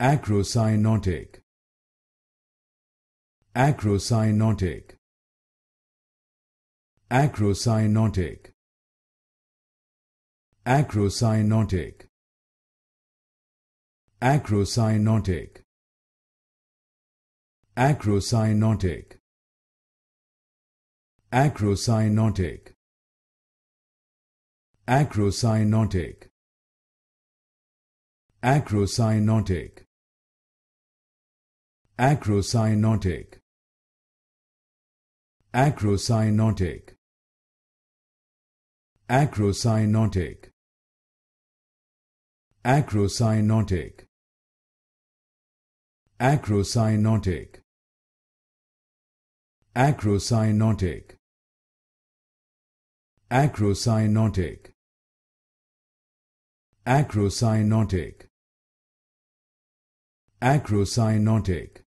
acrocyanotic acrocyanotic acrocyanotic acrocyanotic acrocyanotic acrocyanotic acrocyanotic acrocyanotic acrocyanotic acrocyanotic acrocyanotic acrocyanotic acrocyanotic acrocyanotic acrocyanotic acrocyanotic acrocyanotic acrocyanotic